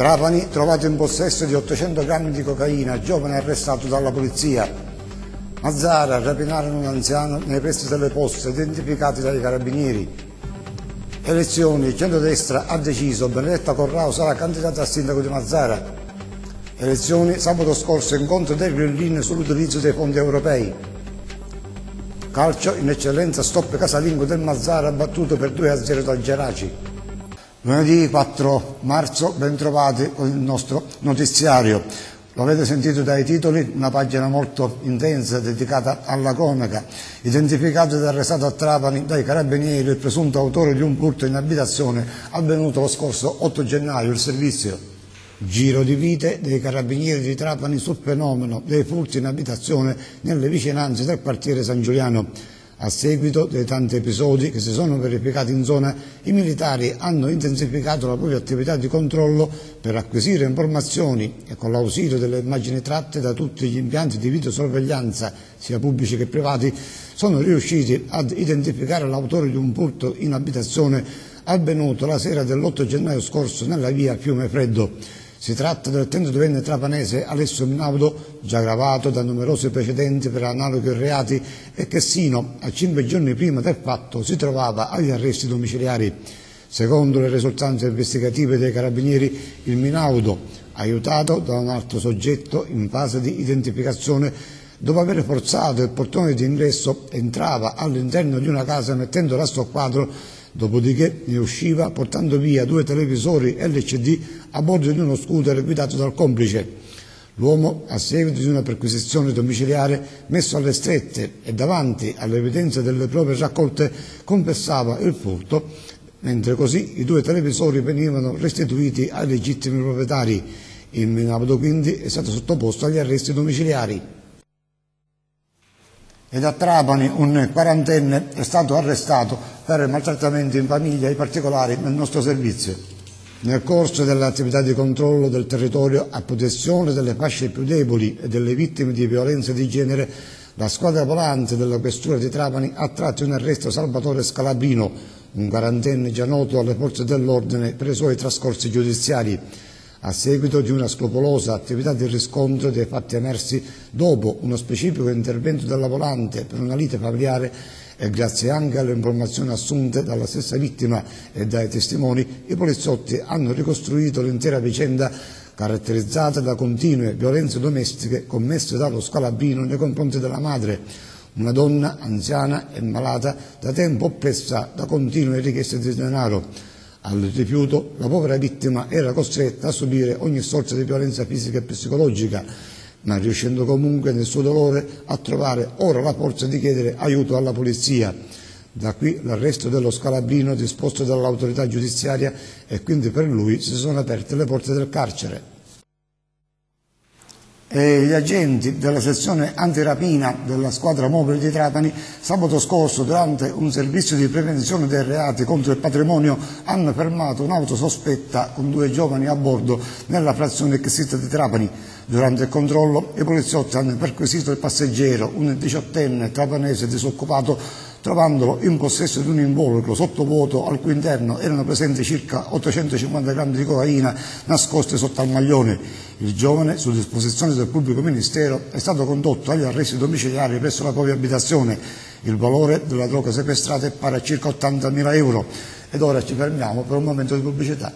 Trapani trovato in possesso di 800 grammi di cocaina, giovane arrestato dalla polizia. Mazzara rapinarono un anziano nei pressi delle poste identificati dai carabinieri. Elezioni, centrodestra ha deciso Benedetta Corrao sarà candidata a sindaco di Mazzara. Elezioni, sabato scorso incontro del Grillin sull'utilizzo dei fondi europei. Calcio in eccellenza stop casalingo del Mazzara battuto per 2 a 0 dal Geraci. Lunedì 4 marzo, ben trovati con il nostro notiziario. Lo avete sentito dai titoli, una pagina molto intensa dedicata alla cronaca. Identificato ed arrestato a Trapani dai carabinieri il presunto autore di un furto in abitazione avvenuto lo scorso 8 gennaio, il servizio. Giro di vite dei carabinieri di Trapani sul fenomeno dei furti in abitazione nelle vicinanze del quartiere San Giuliano. A seguito dei tanti episodi che si sono verificati in zona, i militari hanno intensificato la propria attività di controllo per acquisire informazioni e con l'ausilio delle immagini tratte da tutti gli impianti di videosorveglianza, sia pubblici che privati, sono riusciti ad identificare l'autore di un furto in abitazione avvenuto la sera dell'8 gennaio scorso nella via Fiume Freddo. Si tratta del 32enne trapanese Alessio Minaudo, già gravato da numerosi precedenti per analoghi reati e che sino a cinque giorni prima del fatto si trovava agli arresti domiciliari. Secondo le risultanze investigative dei carabinieri, il Minaudo, aiutato da un altro soggetto in fase di identificazione, dopo aver forzato il portone di ingresso, entrava all'interno di una casa mettendo a sto quadro Dopodiché ne usciva portando via due televisori LCD a bordo di uno scooter guidato dal complice. L'uomo, a seguito di una perquisizione domiciliare messo alle strette e davanti all'evidenza delle prove raccolte, confessava il furto, mentre così i due televisori venivano restituiti ai legittimi proprietari. Il Minabdo quindi è stato sottoposto agli arresti domiciliari. Ed a Trapani un quarantenne è stato arrestato per maltrattamenti in famiglia, in particolare nel nostro servizio. Nel corso dell'attività di controllo del territorio a protezione delle fasce più deboli e delle vittime di violenza di genere, la squadra volante della questura di Trapani ha tratto in arresto Salvatore Scalabino, un quarantenne già noto alle forze dell'ordine per i suoi trascorsi giudiziari a seguito di una scrupolosa attività di riscontro dei fatti emersi dopo uno specifico intervento della volante per una lite familiare e grazie anche alle informazioni assunte dalla stessa vittima e dai testimoni, i poliziotti hanno ricostruito l'intera vicenda caratterizzata da continue violenze domestiche commesse dallo scalabino nei confronti della madre, una donna anziana e malata da tempo oppressa da continue richieste di denaro. Al rifiuto, la povera vittima era costretta a subire ogni sorta di violenza fisica e psicologica, ma riuscendo comunque nel suo dolore a trovare ora la forza di chiedere aiuto alla polizia. Da qui l'arresto dello scalabrino disposto dall'autorità giudiziaria e quindi per lui si sono aperte le porte del carcere e gli agenti della sezione antirapina della squadra mobile di Trapani sabato scorso durante un servizio di prevenzione dei reati contro il patrimonio hanno fermato un'auto sospetta con due giovani a bordo nella frazione Xit di Trapani. Durante il controllo i poliziotti hanno perquisito il passeggero, un diciottenne trapanese disoccupato trovandolo in possesso di un involucro sottovuoto al cui interno erano presenti circa 850 grammi di cocaina nascoste sotto al maglione. Il giovane, su disposizione del pubblico ministero, è stato condotto agli arresti domiciliari presso la propria abitazione. Il valore della droga sequestrata è pari a circa 80.000 euro. Ed ora ci fermiamo per un momento di pubblicità.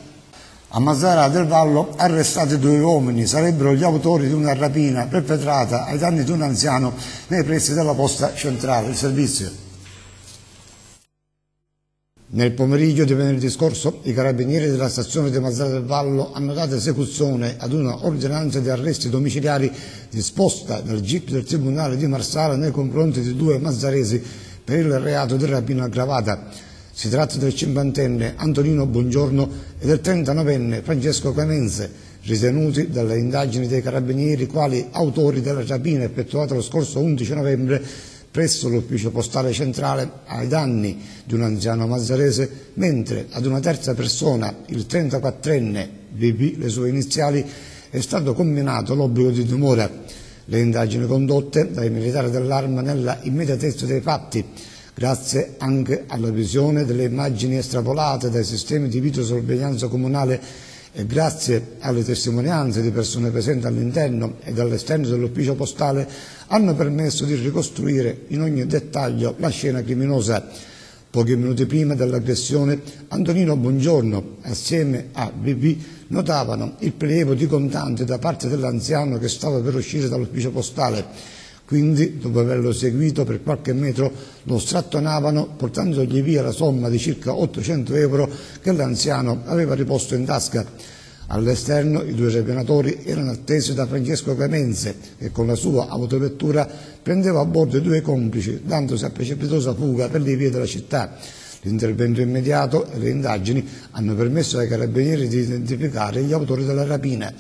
A Mazzara del Vallo arrestati due uomini, sarebbero gli autori di una rapina perpetrata ai danni di un anziano nei pressi della posta centrale, il servizio. Nel pomeriggio di venerdì scorso i carabinieri della stazione di Mazzara del Vallo hanno dato esecuzione ad una ordinanza di arresti domiciliari disposta dal GIP del Tribunale di Marsala nei confronti di due mazzaresi per il reato di rapina aggravata. Si tratta del cinquantenne Antonino Buongiorno e del trentanovenne Francesco Clemenze, ritenuti dalle indagini dei carabinieri quali autori della rapina effettuata lo scorso 11 novembre presso l'ufficio postale centrale ai danni di un anziano mazzarese, mentre ad una terza persona, il 34enne BP, le sue iniziali, è stato combinato l'obbligo di dimora. Le indagini condotte dai militari dell'arma nella immediatezza dei fatti, grazie anche alla visione delle immagini estrapolate dai sistemi di videosorveglianza comunale e grazie alle testimonianze di persone presenti all'interno e all'esterno dell'ufficio postale hanno permesso di ricostruire in ogni dettaglio la scena criminosa. Pochi minuti prima dell'aggressione Antonino Buongiorno assieme a BB notavano il prelievo di contanti da parte dell'anziano che stava per uscire dall'ufficio postale quindi, dopo averlo seguito per qualche metro, lo strattonavano portandogli via la somma di circa 800 euro che l'anziano aveva riposto in tasca. All'esterno i due rapinatori erano attesi da Francesco Clemenze che con la sua autovettura prendeva a bordo i due complici dandosi a precipitosa fuga per le vie della città. L'intervento immediato e le indagini hanno permesso ai carabinieri di identificare gli autori della rapina.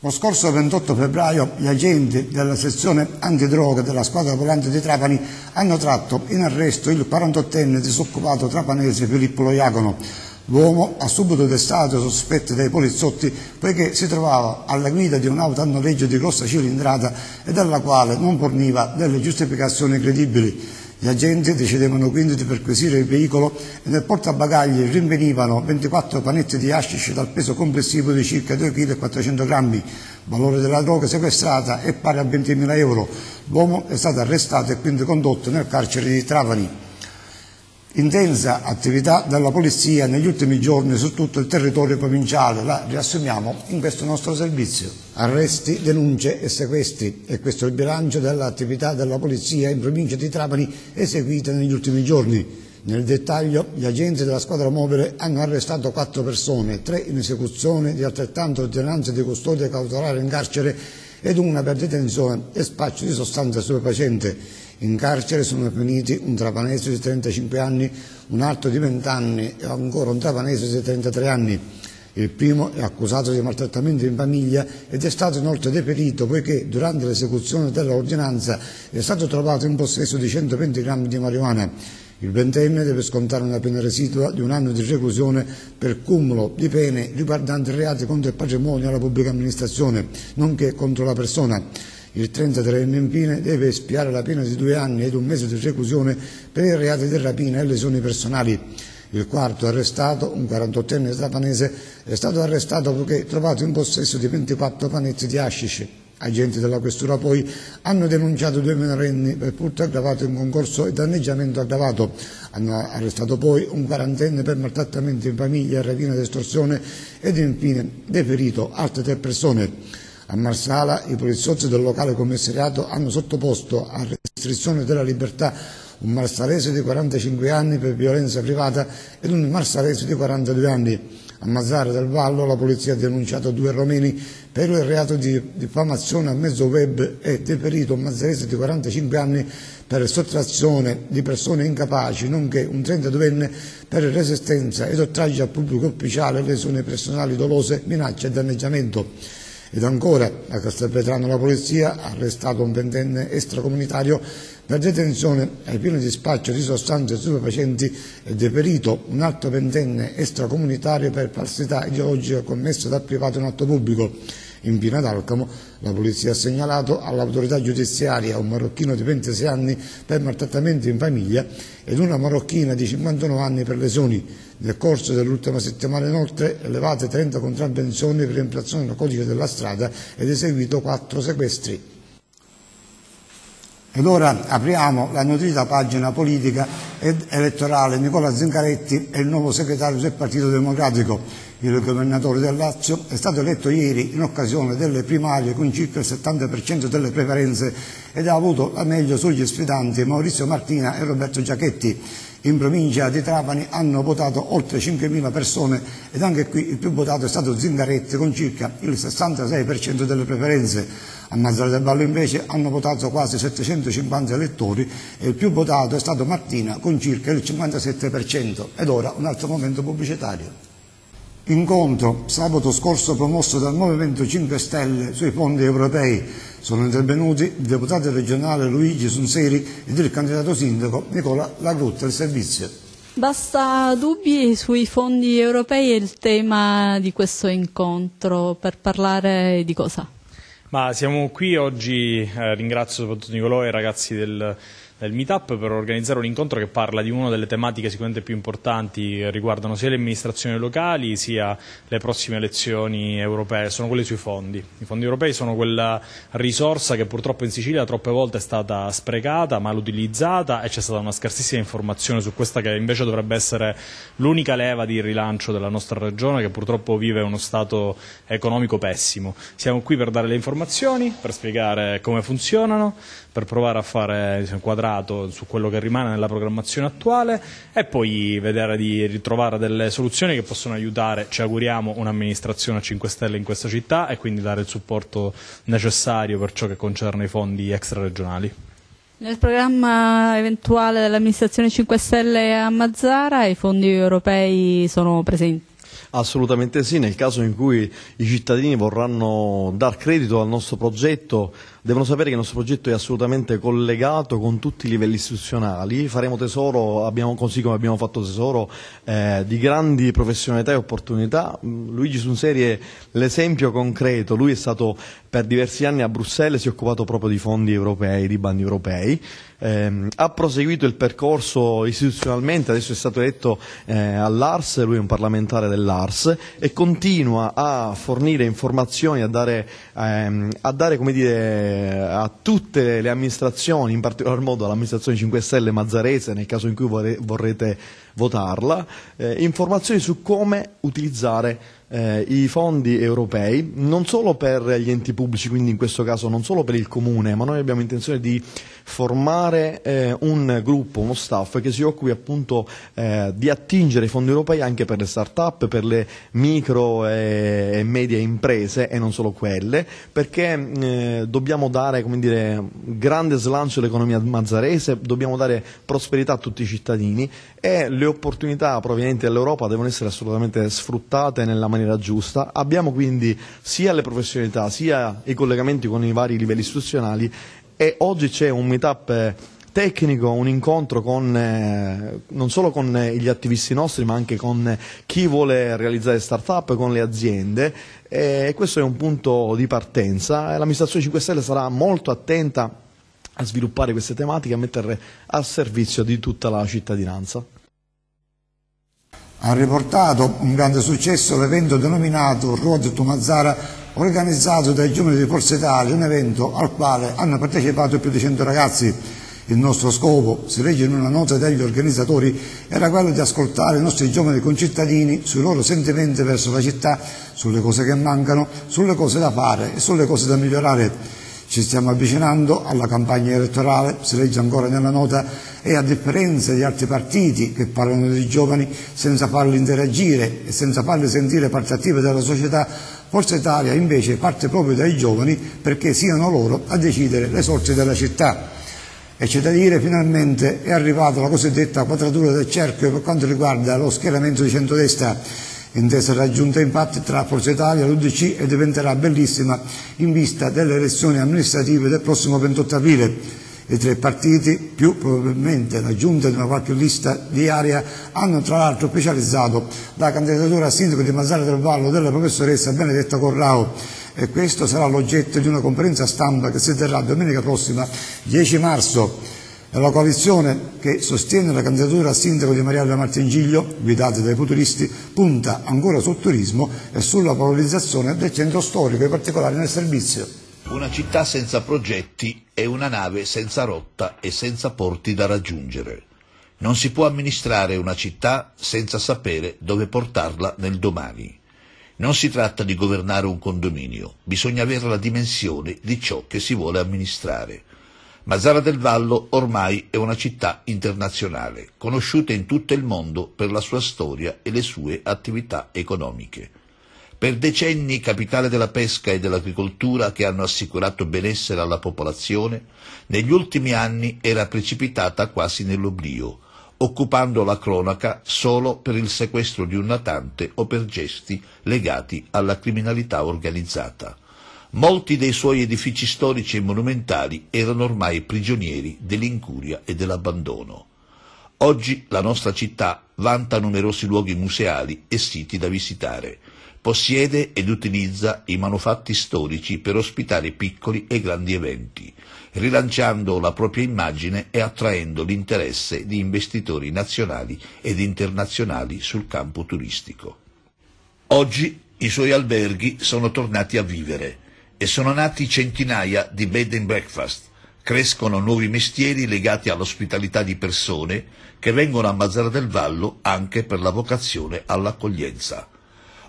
Lo scorso 28 febbraio gli agenti della sezione antidroga della squadra volante di Trapani hanno tratto in arresto il 48enne disoccupato trapanese Filippo Loiacono. L'uomo ha subito destato sospetti dai poliziotti poiché si trovava alla guida di un'auto a noleggio di grossa cilindrata e dalla quale non forniva delle giustificazioni credibili. Gli agenti decidevano quindi di perquisire il veicolo e nel portabagagli rinvenivano 24 panetti di hashish dal peso complessivo di circa 2,4 kg. Valore della droga sequestrata è pari a 20.000 euro. L'uomo è stato arrestato e quindi condotto nel carcere di Trapani. Intensa attività della polizia negli ultimi giorni su tutto il territorio provinciale, la riassumiamo in questo nostro servizio. Arresti, denunce e sequestri e questo è il bilancio dell'attività della polizia in provincia di Trapani eseguita negli ultimi giorni. Nel dettaglio, gli agenti della squadra mobile hanno arrestato quattro persone, tre in esecuzione di altrettante ordinanze di custodia cautelare in carcere ed una per detenzione e spaccio di sostanza stupefacente. In carcere sono finiti un trapanese di 35 anni, un altro di 20 anni e ancora un trapanese di 33 anni. Il primo è accusato di maltrattamento in famiglia ed è stato inoltre deperito poiché durante l'esecuzione dell'ordinanza è stato trovato in possesso di 120 grammi di marijuana. Il ventenne deve scontare una pena residua di un anno di reclusione per cumulo di pene riguardanti reati contro il patrimonio e la pubblica amministrazione, nonché contro la persona. Il 33enne infine deve espiare la pena di due anni ed un mese di reclusione per i reati di rapina e lesioni personali. Il quarto arrestato, un 48enne strapanese, è stato arrestato poiché trovato in possesso di 24 panetti di hashish. Agenti della questura poi hanno denunciato due minorenni per furto aggravato in concorso e danneggiamento aggravato. Hanno arrestato poi un quarantenne per maltrattamento in famiglia, rapina ed estorsione ed infine deferito altre tre persone. A Marsala i poliziotti del locale commissariato hanno sottoposto a restrizione della libertà un marsalese di 45 anni per violenza privata ed un marsalese di 42 anni. A Mazzara del Vallo la polizia ha denunciato due romeni per il reato di diffamazione a mezzo web e deperito un mazzarese di 45 anni per sottrazione di persone incapaci, nonché un 32enne per resistenza ed oltraggio al pubblico ufficiale, lesioni personali dolose, minaccia e danneggiamento. Ed ancora, a Castelvetrano la polizia ha arrestato un ventenne extracomunitario per detenzione ai pieni di spaccio di sostanze stupefacenti e deperito un altro ventenne extracomunitario per falsità ideologica commessa dal privato in atto pubblico. Infine ad Alcamo la polizia ha segnalato all'autorità giudiziaria un marocchino di 26 anni per maltrattamenti in famiglia ed una marocchina di 59 anni per lesioni. Nel corso dell'ultima settimana inoltre elevate 30 contravvenzioni per infrazione del codice della strada ed eseguito 4 sequestri. Ed ora apriamo la nutrita pagina politica ed elettorale. Nicola Zingaretti è il nuovo segretario del Partito Democratico. Il governatore del Lazio è stato eletto ieri in occasione delle primarie con circa il 70% delle preferenze ed ha avuto la meglio sugli sfidanti Maurizio Martina e Roberto Giachetti. In provincia di Trapani hanno votato oltre 5.000 persone ed anche qui il più votato è stato Zingaretti con circa il 66% delle preferenze. A Mazzara del Vallo invece hanno votato quasi 750 elettori e il più votato è stato Martina con circa il 57%. Ed ora un altro momento pubblicitario. Incontro sabato scorso promosso dal Movimento 5 Stelle sui fondi europei. Sono intervenuti il deputato regionale Luigi Sunseri ed il candidato sindaco Nicola Lagrutta del Servizio. Basta dubbi sui fondi europei e il tema di questo incontro per parlare di cosa? Ma siamo qui oggi, eh, ringrazio soprattutto Nicolò e i ragazzi del del Meetup per organizzare un incontro che parla di una delle tematiche sicuramente più importanti che riguardano sia le amministrazioni locali sia le prossime elezioni europee, sono quelle sui fondi. I fondi europei sono quella risorsa che purtroppo in Sicilia troppe volte è stata sprecata, mal utilizzata e c'è stata una scarsissima informazione su questa che invece dovrebbe essere l'unica leva di rilancio della nostra regione che purtroppo vive uno stato economico pessimo. Siamo qui per dare le informazioni, per spiegare come funzionano, per provare a fare diciamo, quadrato su quello che rimane nella programmazione attuale e poi vedere di ritrovare delle soluzioni che possono aiutare, ci auguriamo, un'amministrazione a 5 Stelle in questa città e quindi dare il supporto necessario per ciò che concerne i fondi extraregionali. Nel programma eventuale dell'amministrazione 5 Stelle a Mazzara i fondi europei sono presenti? Assolutamente sì, nel caso in cui i cittadini vorranno dar credito al nostro progetto devono sapere che il nostro progetto è assolutamente collegato con tutti i livelli istituzionali, faremo tesoro, abbiamo, così come abbiamo fatto tesoro eh, di grandi professionalità e opportunità. Mm, Luigi Sunseri è l'esempio concreto, lui è stato per diversi anni a Bruxelles, si è occupato proprio di fondi europei, di bandi europei, eh, ha proseguito il percorso istituzionalmente, adesso è stato eletto eh, all'ARS, lui è un parlamentare dell'ARS e continua a fornire informazioni, a dare, ehm, a dare come dire, a tutte le amministrazioni, in particolar modo all'amministrazione 5 Stelle mazzarese, nel caso in cui vorrete votarla, eh, informazioni su come utilizzare eh, i fondi europei, non solo per gli enti pubblici, quindi in questo caso non solo per il comune, ma noi abbiamo intenzione di formare eh, un gruppo, uno staff che si occupi appunto eh, di attingere i fondi europei anche per le start-up, per le micro e medie imprese e non solo quelle, perché eh, dobbiamo dare come dire, grande slancio all'economia mazzarese, dobbiamo dare prosperità a tutti i cittadini e le opportunità provenienti dall'Europa devono essere assolutamente sfruttate nella maniera giusta. Abbiamo quindi sia le professionalità sia i collegamenti con i vari livelli istituzionali e oggi c'è un meetup eh, tecnico, un incontro con, eh, non solo con gli attivisti nostri ma anche con chi vuole realizzare start-up, con le aziende e questo è un punto di partenza. L'amministrazione 5 Stelle sarà molto attenta a sviluppare queste tematiche e a metterle al servizio di tutta la cittadinanza. Ha riportato un grande successo l'evento denominato Road to Mazzara organizzato dai giovani di Forza Italia, un evento al quale hanno partecipato più di 100 ragazzi. Il nostro scopo, si legge in una nota degli organizzatori, era quello di ascoltare i nostri giovani concittadini sui loro sentimenti verso la città, sulle cose che mancano, sulle cose da fare e sulle cose da migliorare. Ci stiamo avvicinando alla campagna elettorale, si legge ancora nella nota, e a differenza di altri partiti che parlano dei giovani senza farli interagire e senza farli sentire parte attiva della società, Forza Italia invece parte proprio dai giovani perché siano loro a decidere le sorti della città. E c'è da dire finalmente è arrivata la cosiddetta quadratura del cerchio per quanto riguarda lo schieramento di centrodestra Intesa raggiunta infatti tra Forza Italia e l'UDC e diventerà bellissima in vista delle elezioni amministrative del prossimo 28 aprile. I tre partiti, più probabilmente la giunta di una qualche lista di area, hanno tra l'altro ufficializzato la candidatura a sindaco di Mazzara del Vallo della professoressa Benedetta Corrao e questo sarà l'oggetto di una conferenza stampa che si terrà domenica prossima 10 marzo la coalizione che sostiene la candidatura a sindaco di Mariella Martingiglio, guidata dai futuristi, punta ancora sul turismo e sulla valorizzazione del centro storico, in particolare nel servizio. Una città senza progetti è una nave senza rotta e senza porti da raggiungere. Non si può amministrare una città senza sapere dove portarla nel domani. Non si tratta di governare un condominio, bisogna avere la dimensione di ciò che si vuole amministrare. Mazzara del Vallo ormai è una città internazionale, conosciuta in tutto il mondo per la sua storia e le sue attività economiche. Per decenni capitale della pesca e dell'agricoltura che hanno assicurato benessere alla popolazione, negli ultimi anni era precipitata quasi nell'oblio, occupando la cronaca solo per il sequestro di un natante o per gesti legati alla criminalità organizzata. Molti dei suoi edifici storici e monumentali erano ormai prigionieri dell'incuria e dell'abbandono. Oggi la nostra città vanta numerosi luoghi museali e siti da visitare. Possiede ed utilizza i manufatti storici per ospitare piccoli e grandi eventi, rilanciando la propria immagine e attraendo l'interesse di investitori nazionali ed internazionali sul campo turistico. Oggi i suoi alberghi sono tornati a vivere e sono nati centinaia di bed and breakfast, crescono nuovi mestieri legati all'ospitalità di persone che vengono a Mazzara del Vallo anche per la vocazione all'accoglienza.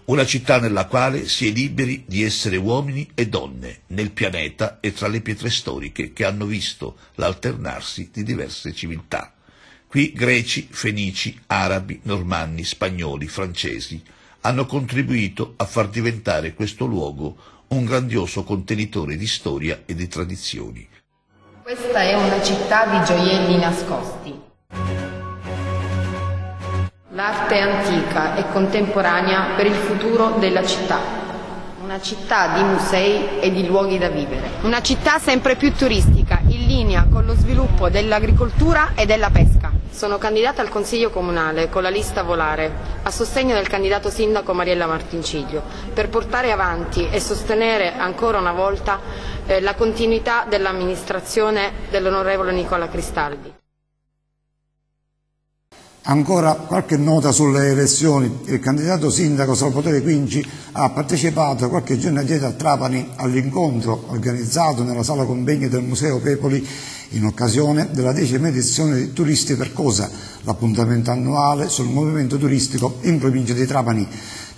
Una città nella quale si è liberi di essere uomini e donne nel pianeta e tra le pietre storiche che hanno visto l'alternarsi di diverse civiltà. Qui greci, fenici, arabi, normanni, spagnoli, francesi hanno contribuito a far diventare questo luogo un grandioso contenitore di storia e di tradizioni. Questa è una città di gioielli nascosti. L'arte antica e contemporanea per il futuro della città. Una città di musei e di luoghi da vivere. Una città sempre più turistica, in linea con lo sviluppo dell'agricoltura e della pesca. Sono candidata al Consiglio Comunale con la lista Volare, a sostegno del candidato sindaco Mariella Martinciglio, per portare avanti e sostenere ancora una volta eh, la continuità dell'amministrazione dell'onorevole Nicola Cristaldi. Ancora qualche nota sulle elezioni. Il candidato sindaco Salvatore Quinci ha partecipato qualche giorno addietro a Trapani all'incontro organizzato nella sala convegni del Museo Pepoli in occasione della decima edizione di Turisti per Cosa, l'appuntamento annuale sul movimento turistico in provincia di Trapani.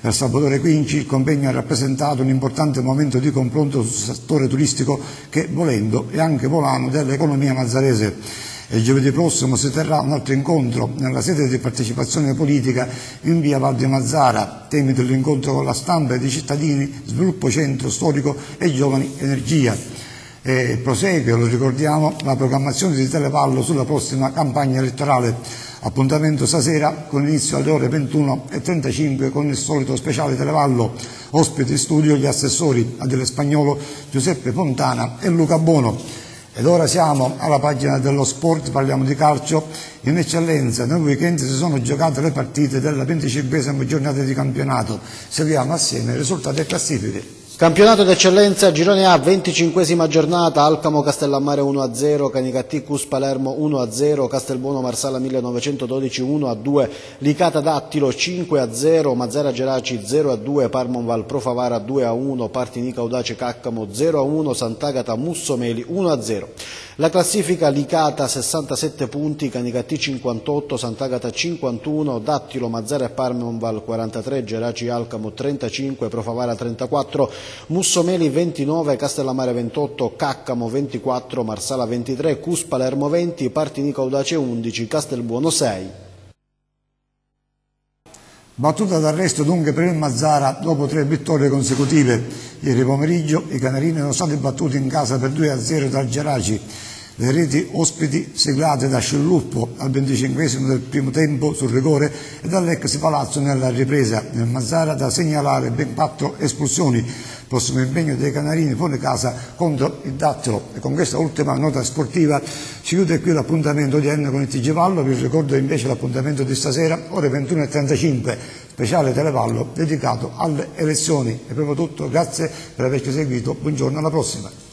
Per Salvatore Quinci il convegno ha rappresentato un importante momento di confronto sul settore turistico che, volendo, è anche volano dell'economia mazzarese e giovedì prossimo si terrà un altro incontro nella sede di partecipazione politica in via Val di Mazzara, temi dell'incontro con la stampa ed i cittadini, sviluppo centro storico e giovani energia. E prosegue, lo ricordiamo, la programmazione di Televallo sulla prossima campagna elettorale. Appuntamento stasera con inizio alle ore 21.35 con il solito speciale Televallo. Ospiti in studio gli assessori Adele Spagnolo, Giuseppe Fontana e Luca Bono. Ed ora siamo alla pagina dello sport, parliamo di calcio. In eccellenza nel weekend si sono giocate le partite della 25esima giornata di campionato. Seguiamo assieme i risultati e classifiche. Campionato d'eccellenza, girone A, 25esima giornata, Alcamo Castellammare 1-0, Canicaticus Palermo 1-0, Castelbuono Marsala 1912 1-2, Licata Dattilo 5-0, Mazzara Geraci 0-2, Parmonval Profavara 2-1, Partinica Audace Caccamo 0-1, Sant'Agata Mussomeli 1-0. La classifica Licata 67 punti, Canicattì 58, Sant'Agata 51, Dattilo, Mazzara e Parmonval 43, Geraci Alcamo 35, Profavara 34, Mussomeli 29, Castellammare 28, Caccamo 24, Marsala 23, Cus Palermo 20, Partinica Audace 11, Castelbuono 6. Battuta d'arresto dunque per il Mazzara dopo tre vittorie consecutive. Ieri pomeriggio i Canarini sono stati battuti in casa per 2-0 dal Geraci. Le reti ospiti siglate da Scilluppo al 25 del primo tempo sul rigore e dall'ex Palazzo nella ripresa. Nel Mazzara da segnalare ben quattro espulsioni. Prossimo impegno dei Canarini fuori casa contro il Dattilo. E con questa ultima nota sportiva si chiude qui l'appuntamento di Enno con il TG Vallo. Vi ricordo invece l'appuntamento di stasera, ore 21.35, speciale Televallo dedicato alle elezioni. È proprio tutto, grazie per averci seguito, buongiorno, alla prossima.